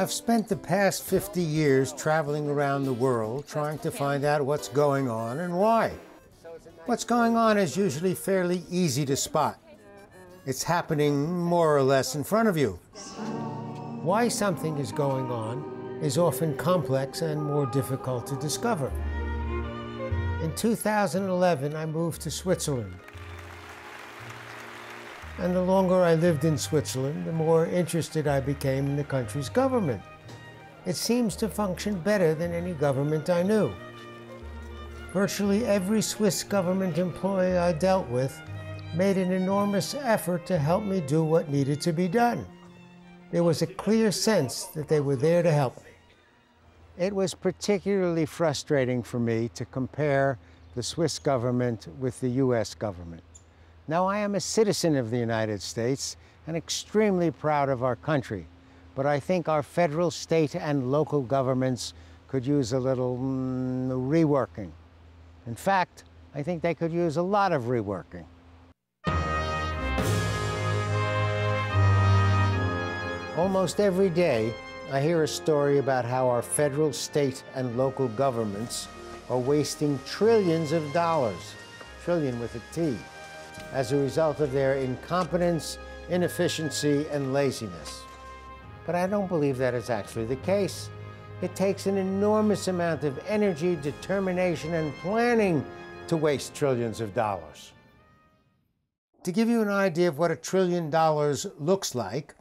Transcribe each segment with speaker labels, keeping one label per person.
Speaker 1: I've spent the past 50 years traveling around the world trying to find out what's going on and why. What's going on is usually fairly easy to spot. It's happening more or less in front of you. Why something is going on is often complex and more difficult to discover. In 2011, I moved to Switzerland. And the longer I lived in Switzerland, the more interested I became in the country's government. It seems to function better than any government I knew. Virtually every Swiss government employee I dealt with made an enormous effort to help me do what needed to be done. There was a clear sense that they were there to help me. It was particularly frustrating for me to compare the Swiss government with the US government. Now, I am a citizen of the United States and extremely proud of our country, but I think our federal, state, and local governments could use a little mm, reworking. In fact, I think they could use a lot of reworking. Almost every day, I hear a story about how our federal, state, and local governments are wasting trillions of dollars, trillion with a T, as a result of their incompetence, inefficiency, and laziness. But I don't believe that is actually the case. It takes an enormous amount of energy, determination, and planning to waste trillions of dollars. To give you an idea of what a trillion dollars looks like,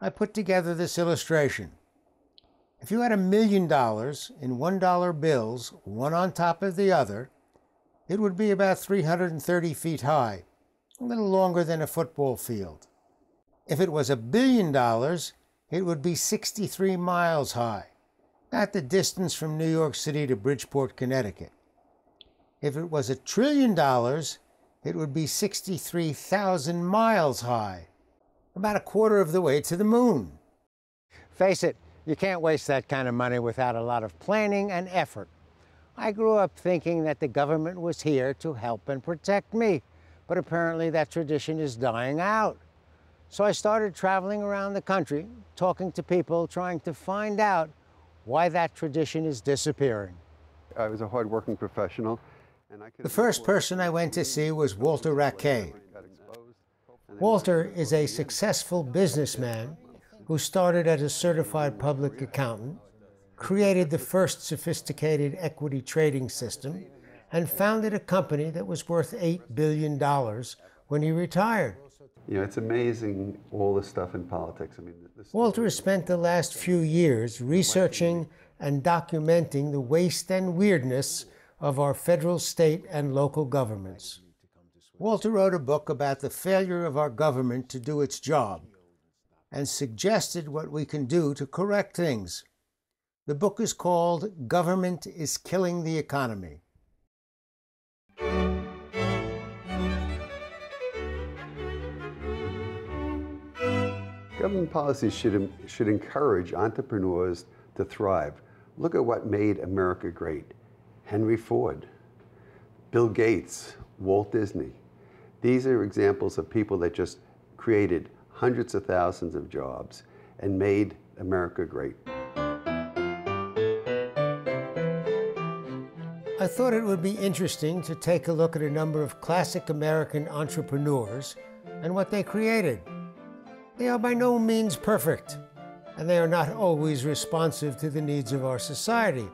Speaker 1: I put together this illustration. If you had a million dollars in $1 bills, one on top of the other, it would be about 330 feet high, a little longer than a football field. If it was a billion dollars, it would be 63 miles high, not the distance from New York City to Bridgeport, Connecticut. If it was a trillion dollars, it would be 63,000 miles high, about a quarter of the way to the moon. Face it, you can't waste that kind of money without a lot of planning and effort. I grew up thinking that the government was here to help and protect me, but apparently that tradition is dying out. So I started traveling around the country, talking to people, trying to find out why that tradition is disappearing.
Speaker 2: I was a hardworking professional.
Speaker 1: the first person I went to see was Walter Raquet. Walter is a successful businessman who started as a certified public accountant, created the first sophisticated equity trading system, and founded a company that was worth $8 billion when he retired.
Speaker 2: You know, it's amazing all the stuff in politics. I mean,
Speaker 1: Walter has spent the last few years researching and documenting the waste and weirdness of our federal, state, and local governments. Walter wrote a book about the failure of our government to do its job and suggested what we can do to correct things. The book is called Government is Killing the Economy.
Speaker 2: Government policies should, should encourage entrepreneurs to thrive. Look at what made America great. Henry Ford, Bill Gates, Walt Disney. These are examples of people that just created hundreds of thousands of jobs and made America great.
Speaker 1: I thought it would be interesting to take a look at a number of classic American entrepreneurs and what they created. They are by no means perfect, and they are not always responsive to the needs of our society.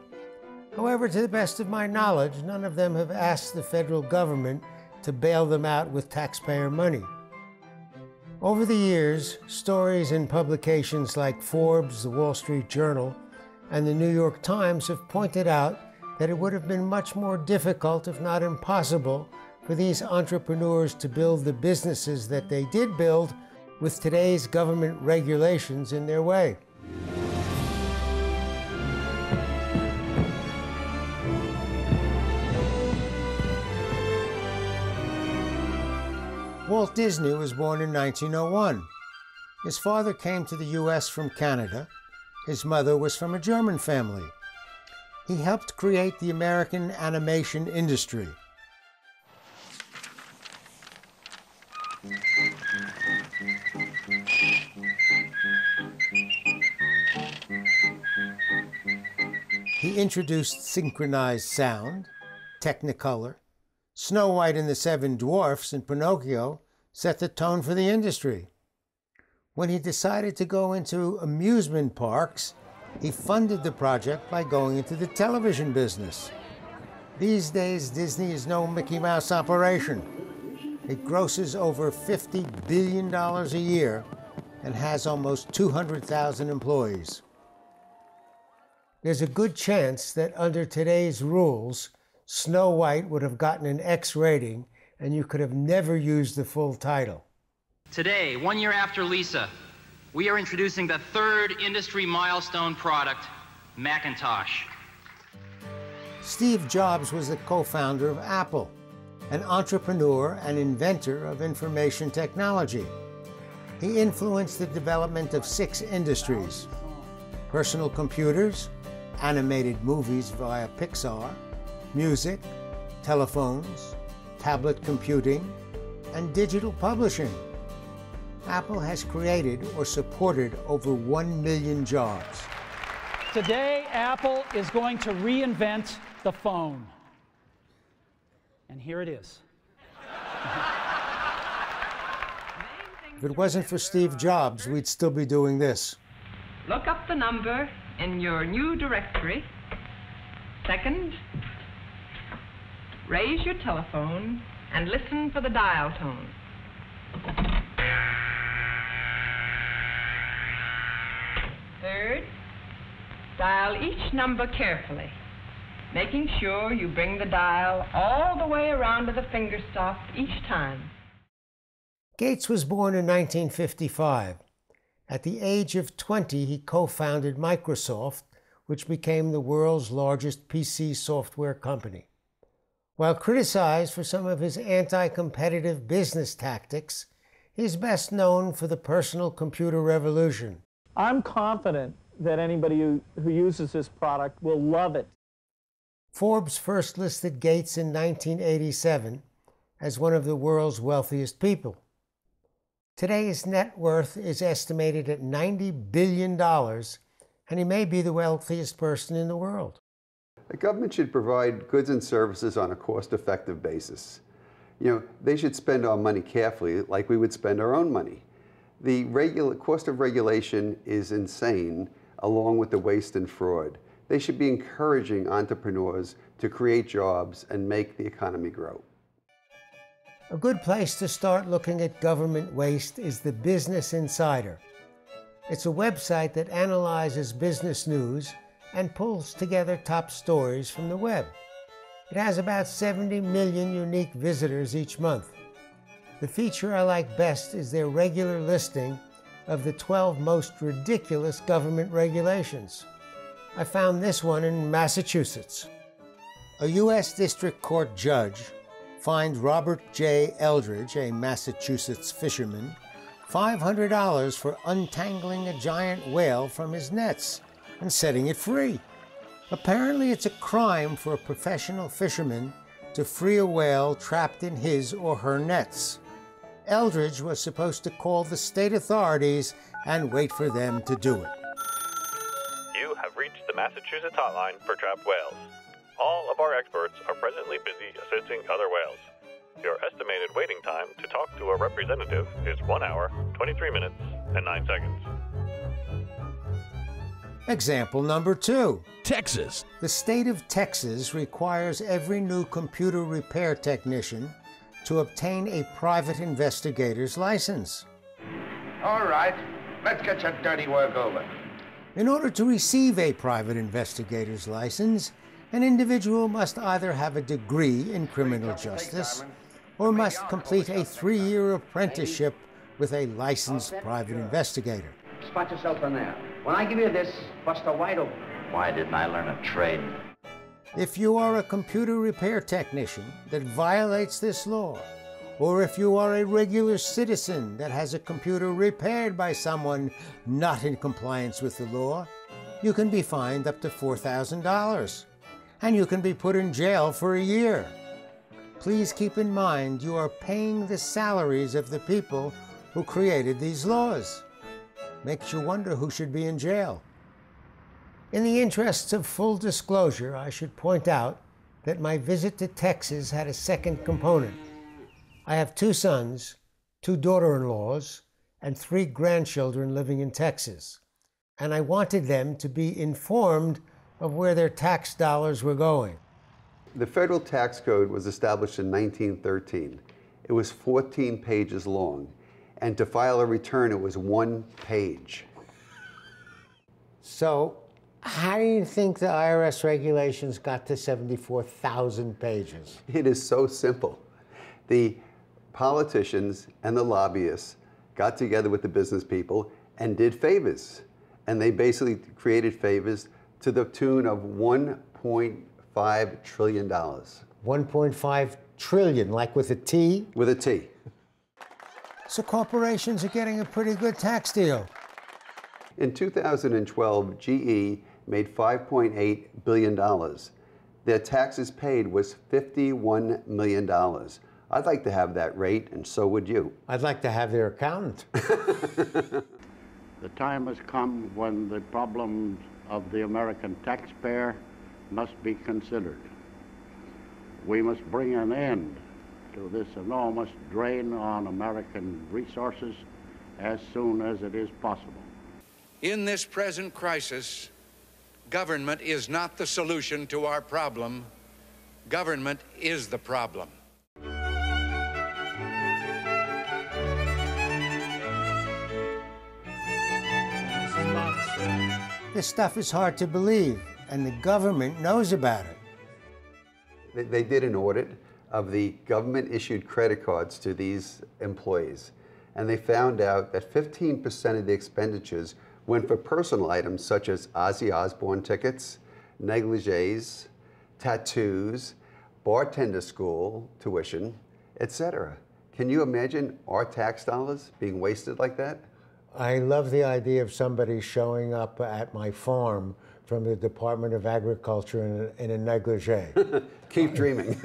Speaker 1: However, to the best of my knowledge, none of them have asked the federal government to bail them out with taxpayer money. Over the years, stories in publications like Forbes, the Wall Street Journal, and the New York Times have pointed out that it would have been much more difficult, if not impossible, for these entrepreneurs to build the businesses that they did build with today's government regulations in their way. Walt Disney was born in 1901. His father came to the U.S. from Canada. His mother was from a German family. He helped create the American animation industry. He introduced synchronized sound, Technicolor, Snow White and the Seven Dwarfs, and Pinocchio set the tone for the industry. When he decided to go into amusement parks, he funded the project by going into the television business. These days, Disney is no Mickey Mouse operation. It grosses over $50 billion a year and has almost 200,000 employees. There's a good chance that under today's rules, Snow White would have gotten an X rating and you could have never used the full title.
Speaker 3: Today, one year after Lisa, we are introducing the third industry milestone product, Macintosh.
Speaker 1: Steve Jobs was the co founder of Apple, an entrepreneur and inventor of information technology. He influenced the development of six industries personal computers, animated movies via Pixar, music, telephones, tablet computing, and digital publishing. Apple has created or supported over 1 million jobs.
Speaker 4: Today, Apple is going to reinvent the phone. And here it is.
Speaker 1: if it wasn't for Steve Jobs, we'd still be doing this.
Speaker 5: Look up the number in your new directory. Second, raise your telephone and listen for the dial tone. Dial each number carefully, making sure you bring the dial all the way around to the finger stop each time.
Speaker 1: Gates was born in 1955. At the age of 20, he co founded Microsoft, which became the world's largest PC software company. While criticized for some of his anti competitive business tactics, he's best known for the personal computer revolution.
Speaker 6: I'm confident that anybody who, who uses this product will love it.
Speaker 1: Forbes first listed Gates in 1987 as one of the world's wealthiest people. Today, his net worth is estimated at $90 billion, and he may be the wealthiest person in the world.
Speaker 2: The government should provide goods and services on a cost-effective basis. You know, they should spend our money carefully like we would spend our own money. The regula- cost of regulation is insane, along with the waste and fraud. They should be encouraging entrepreneurs to create jobs and make the economy grow.
Speaker 1: A good place to start looking at government waste is the Business Insider. It's a website that analyzes business news and pulls together top stories from the web. It has about 70 million unique visitors each month. The feature I like best is their regular listing of the 12 most ridiculous government regulations. I found this one in Massachusetts. A U.S. District Court judge fined Robert J. Eldridge, a Massachusetts fisherman, $500 for untangling a giant whale from his nets and setting it free. Apparently, it's a crime for a professional fisherman to free a whale trapped in his or her nets. Eldridge was supposed to call the state authorities and wait for them to do it.
Speaker 7: You have reached the Massachusetts hotline for trapped whales. All of our experts are presently busy assisting other whales. Your estimated waiting time to talk to a representative is 1 hour, 23 minutes, and 9 seconds.
Speaker 1: Example number two
Speaker 8: Texas.
Speaker 1: The state of Texas requires every new computer repair technician to obtain a private investigator's license.
Speaker 9: All right, let's get your dirty work over.
Speaker 1: In order to receive a private investigator's license, an individual must either have a degree in criminal justice or must complete a three year apprenticeship with a licensed private investigator.
Speaker 10: Spot yourself in there. When I give you this, bust a wide open.
Speaker 11: Why didn't I learn a trade?
Speaker 1: If you are a computer repair technician that violates this law, or if you are a regular citizen that has a computer repaired by someone not in compliance with the law, you can be fined up to $4,000 and you can be put in jail for a year. Please keep in mind you are paying the salaries of the people who created these laws. Makes you wonder who should be in jail. In the interests of full disclosure, I should point out that my visit to Texas had a second component. I have two sons, two daughter in laws, and three grandchildren living in Texas, and I wanted them to be informed of where their tax dollars were going.
Speaker 2: The federal tax code was established in 1913. It was 14 pages long, and to file a return, it was one page.
Speaker 1: So, how do you think the IRS regulations got to 74,000 pages?
Speaker 2: It is so simple. The politicians and the lobbyists got together with the business people and did favors. And they basically created favors to the tune of $1.5 trillion.
Speaker 1: 1.5 trillion, like with a T?
Speaker 2: With a T.
Speaker 1: So corporations are getting a pretty good tax deal.
Speaker 2: In 2012, GE made $5.8 billion. Their taxes paid was $51 million. I'd like to have that rate, and so would you.
Speaker 1: I'd like to have their accountant.
Speaker 8: the time has come when the problems of the American taxpayer must be considered. We must bring an end to this enormous drain on American resources as soon as it is possible.
Speaker 12: In this present crisis, government is not the solution to our problem. Government is the problem.
Speaker 1: This stuff is hard to believe, and the government knows about it.
Speaker 2: They, they did an audit of the government issued credit cards to these employees, and they found out that 15% of the expenditures went for personal items such as Ozzy Osbourne tickets, negligees, tattoos, bartender school tuition, etc. Can you imagine our tax dollars being wasted like that?
Speaker 1: I love the idea of somebody showing up at my farm from the Department of Agriculture in a, in a negligee.
Speaker 2: Keep dreaming.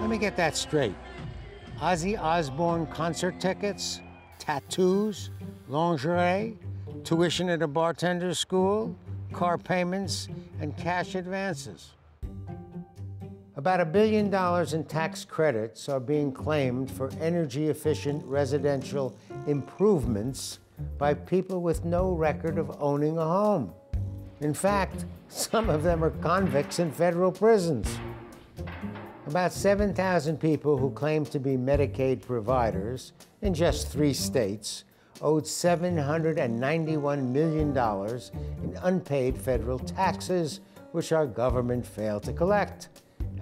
Speaker 1: Let me get that straight. Ozzy Osbourne concert tickets, tattoos, lingerie, tuition at a bartender's school, car payments, and cash advances. About a billion dollars in tax credits are being claimed for energy efficient residential improvements by people with no record of owning a home. In fact, some of them are convicts in federal prisons. About 7,000 people who claim to be Medicaid providers in just three states owed $791 million in unpaid federal taxes, which our government failed to collect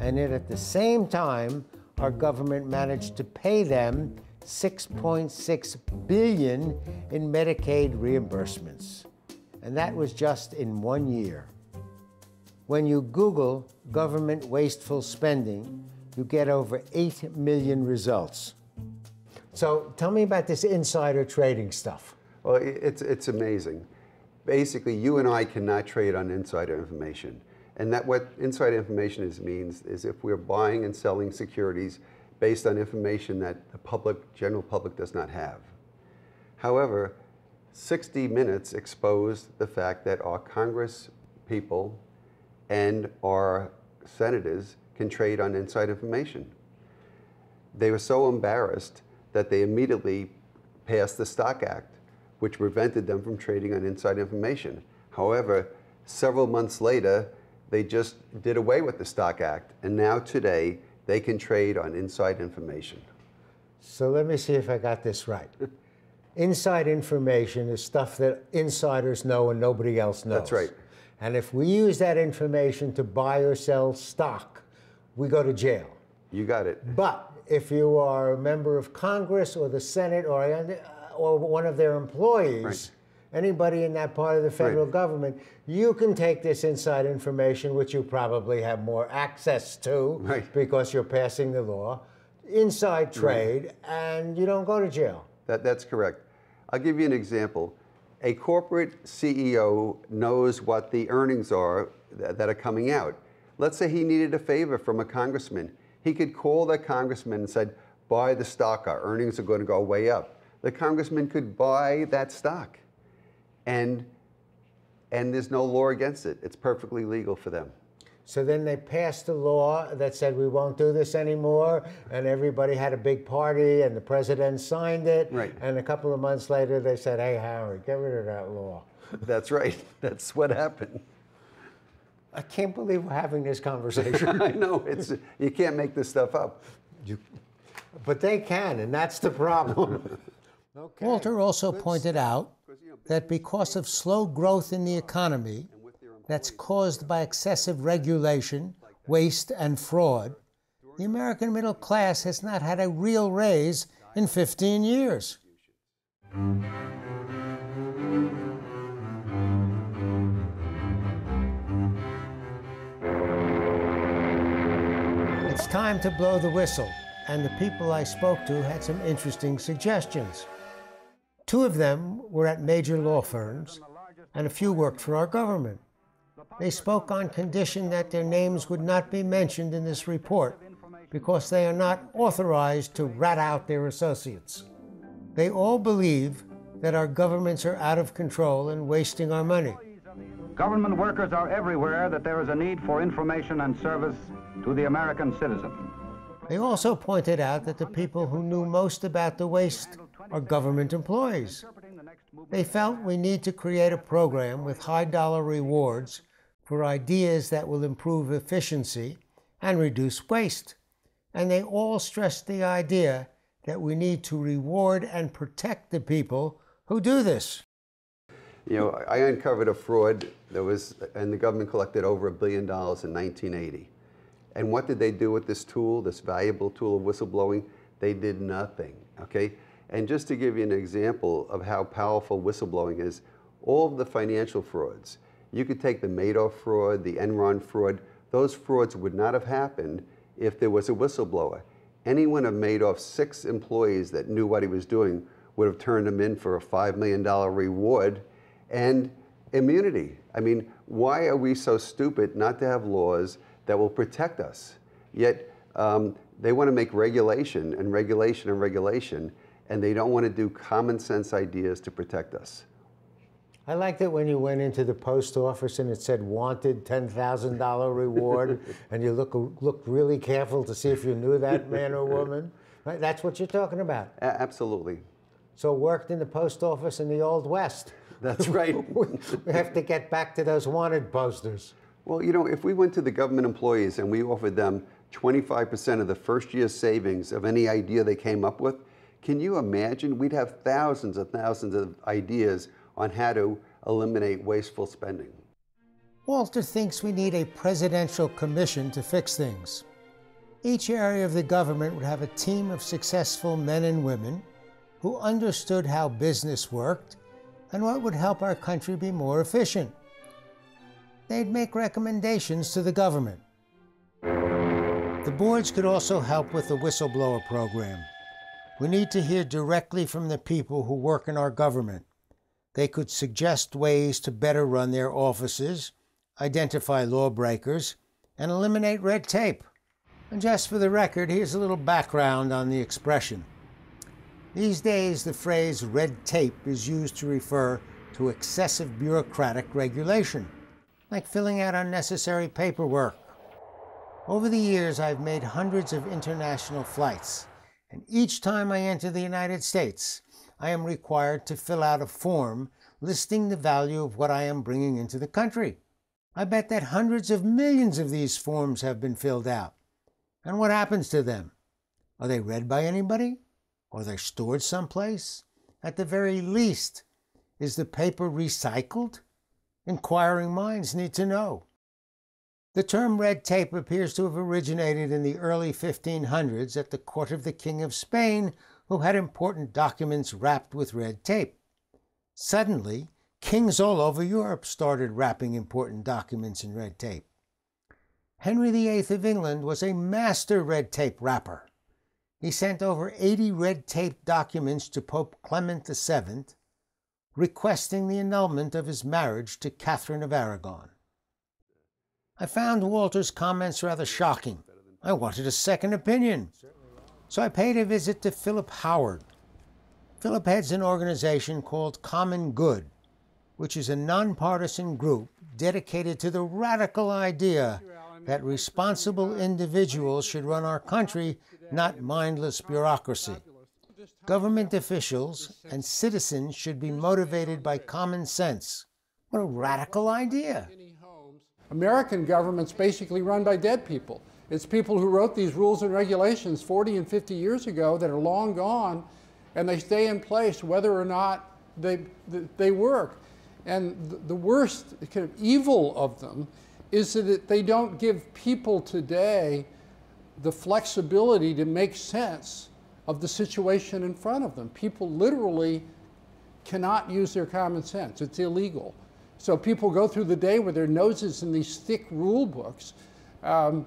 Speaker 1: and yet at the same time, our government managed to pay them 6.6 billion in Medicaid reimbursements. And that was just in one year. When you Google government wasteful spending, you get over 8 million results. So tell me about this insider trading stuff.
Speaker 2: Well, it's, it's amazing. Basically, you and I cannot trade on insider information. And that what insider information is means is if we're buying and selling securities based on information that the public, general public does not have. However, 60 Minutes exposed the fact that our Congress people and our senators can trade on inside information. They were so embarrassed that they immediately passed the Stock Act, which prevented them from trading on inside information. However, several months later, they just did away with the Stock Act, and now today they can trade on inside information.
Speaker 1: So let me see if I got this right. inside information is stuff that insiders know and nobody else knows.
Speaker 2: That's right.
Speaker 1: And if we use that information to buy or sell stock, we go to jail.
Speaker 2: You got it.
Speaker 1: But if you are a member of Congress or the Senate or, uh, or one of their employees, right anybody in that part of the federal right. government, you can take this inside information, which you probably have more access to right. because you're passing the law, inside trade, and you don't go to jail.
Speaker 2: That, that's correct. I'll give you an example. A corporate CEO knows what the earnings are that, are coming out. Let's say he needed a favor from a congressman. He could call that congressman and said, buy the stock, our earnings are going to go way up. the congressman could buy that stock. And, and there's no law against it. It's perfectly legal for them.
Speaker 13: So then they passed a law that said we won't do this anymore, and everybody had a big party, and the president signed it.
Speaker 2: Right.
Speaker 13: And a couple of months later, they said, "Hey, Howard, get rid of that law."
Speaker 2: That's right. That's what happened.
Speaker 13: I can't believe we're having this conversation.
Speaker 2: I know it's you can't make this stuff up.
Speaker 13: You, but they can, and that's the problem.
Speaker 1: okay. Walter also pointed out that because of slow growth in the economy, that's caused by excessive regulation, waste, and fraud, the American middle class has not had a real raise in 15 years. It's time to blow the whistle, and the people I spoke to had some interesting suggestions. Two of them were at major law firms, and a few worked for our government. They spoke on condition that their names would not be mentioned in this report because they are not authorized to rat out their associates. They all believe that our governments are out of control and wasting our money.
Speaker 14: Government workers are everywhere that there is a need for information and service to the American citizen.
Speaker 1: They also pointed out that the people who knew most about the waste are government employees. They felt we need to create a program with high dollar rewards for ideas that will improve efficiency and reduce waste. And they all stressed the idea that we need to reward and protect the people who do this.
Speaker 2: You know, I uncovered a fraud that was, and the government collected over a billion dollars in 1980. And what did they do with this tool, this valuable tool of whistleblowing? They did nothing, okay? And just to give you an example of how powerful whistleblowing is, all of the financial frauds, you could take the Madoff fraud, the Enron fraud, those frauds would not have happened if there was a whistleblower. Any one of Madoff's six employees that knew what he was doing would have turned him in for a $5 million reward and immunity. I mean, why are we so stupid not to have laws that will protect us? Yet um, they want to make regulation and regulation and regulation, and they don't want to do common sense ideas to protect us.
Speaker 13: I liked it when you went into the post office and it said wanted $10,000 reward, and you look, looked really careful to see if you knew that man or woman. Right? That's what you're talking about.
Speaker 2: A absolutely.
Speaker 13: So worked in the post office in the Old West.
Speaker 2: That's right.
Speaker 13: we have to get back to those wanted posters.
Speaker 2: Well, you know, if we went to the government employees and we offered them 25% of the first year's savings of any idea they came up with, can you imagine? We'd have thousands and thousands of ideas on how to eliminate wasteful spending.
Speaker 1: Walter thinks we need a presidential commission to fix things. Each area of the government would have a team of successful men and women who understood how business worked and what would help our country be more efficient. They'd make recommendations to the government. The boards could also help with the whistleblower program. We need to hear directly from the people who work in our government. They could suggest ways to better run their offices, identify lawbreakers, and eliminate red tape. And just for the record, here's a little background on the expression. These days, the phrase red tape is used to refer to excessive bureaucratic regulation, like filling out unnecessary paperwork. Over the years, I've made hundreds of international flights, and each time I enter the United States, I am required to fill out a form listing the value of what I am bringing into the country. I bet that hundreds of millions of these forms have been filled out. And what happens to them? Are they read by anybody? Are they stored someplace? At the very least, is the paper recycled? Inquiring minds need to know. The term red tape appears to have originated in the early 1500s at the court of the King of Spain, who had important documents wrapped with red tape. Suddenly, kings all over Europe started wrapping important documents in red tape. Henry VIII of England was a master red tape wrapper. He sent over 80 red tape documents to Pope Clement VII, requesting the annulment of his marriage to Catherine of Aragon. I found Walter's comments rather shocking. I wanted a second opinion. So I paid a visit to Philip Howard.
Speaker 14: Philip heads an organization called Common Good, which is a nonpartisan group dedicated to the radical idea that responsible individuals should run our country, not mindless bureaucracy. Government officials and citizens should be motivated by common sense. What a radical idea!
Speaker 15: American government's basically run by dead people. It's people who wrote these rules and regulations 40 and 50 years ago that are long gone, and they stay in place whether or not they, they work. And the worst kind of evil of them is that they don't give people today the flexibility to make sense of the situation in front of them. People literally cannot use their common sense. It's illegal. So people go through the day with their noses in these thick rule books. Um,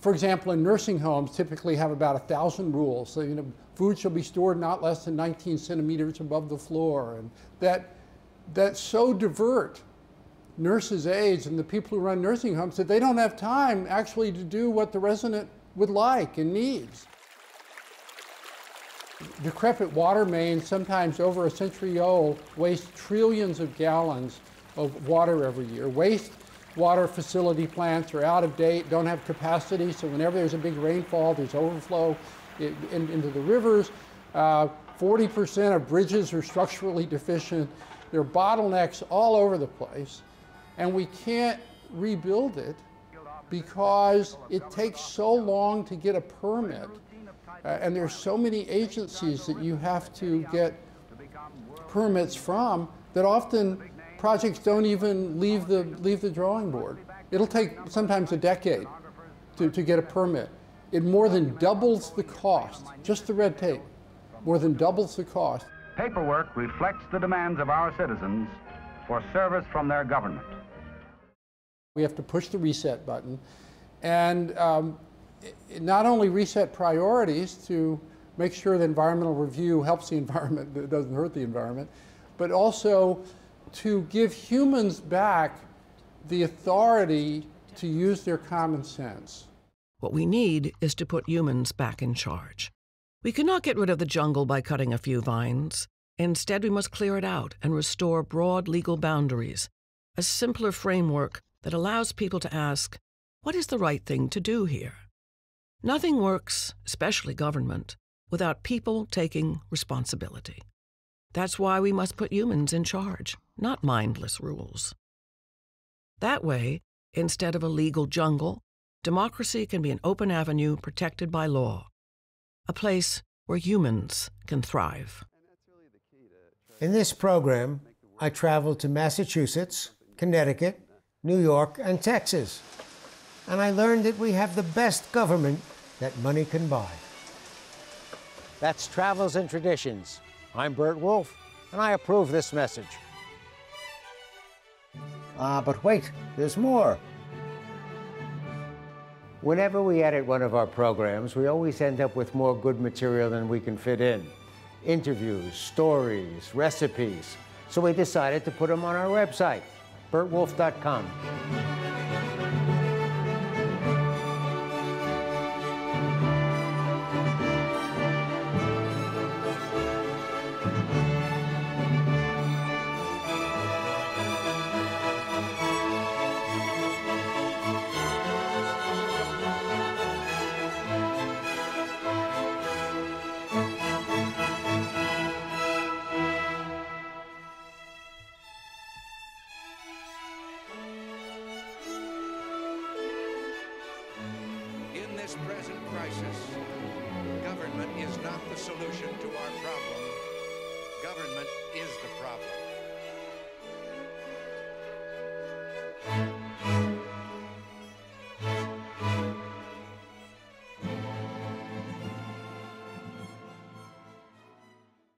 Speaker 15: for example, in nursing homes, typically have about a thousand rules. So, you know, food shall be stored not less than 19 centimeters above the floor, and that that so divert nurses' aides and the people who run nursing homes that they don't have time actually to do what the resident would like and needs. Decrepit water mains, sometimes over a century old, waste trillions of gallons of water every year. Waste water facility plants are out of date, don't have capacity, so whenever there's a big rainfall, there's overflow in, in, into the rivers. 40% uh, of bridges are structurally deficient. There are bottlenecks all over the place, and we can't rebuild it because it takes so long to get a permit. Uh, and there's so many agencies that you have to get permits from that often projects don't even leave the, leave the drawing board. It'll take sometimes a decade to, to get a permit. It more than doubles the cost, just the red tape, more than doubles the cost.
Speaker 16: Paperwork reflects the demands of our citizens for service from their government.
Speaker 15: We have to push the reset button and um, not only reset priorities to make sure the environmental review helps the environment, it doesn't hurt the environment, but also to give humans back the authority to use their common sense.
Speaker 17: What we need is to put humans back in charge. We cannot get rid of the jungle by cutting a few vines. Instead, we must clear it out and restore broad legal boundaries, a simpler framework that allows people to ask, what is the right thing to do here? Nothing works, especially government, without people taking responsibility. That's why we must put humans in charge, not mindless rules. That way, instead of a legal jungle, democracy can be an open avenue protected by law, a place where humans can thrive.
Speaker 14: In this program, I traveled to Massachusetts, Connecticut, New York, and Texas, and I learned that we have the best government that money can buy.
Speaker 1: That's Travels and Traditions. I'm Burt Wolf, and I approve this message. Ah, but wait, there's more. Whenever we edit one of our programs, we always end up with more good material than we can fit in. Interviews, stories, recipes. So we decided to put them on our website, burtwolf.com.
Speaker 12: This present crisis, government is not the solution to our problem. Government is the problem.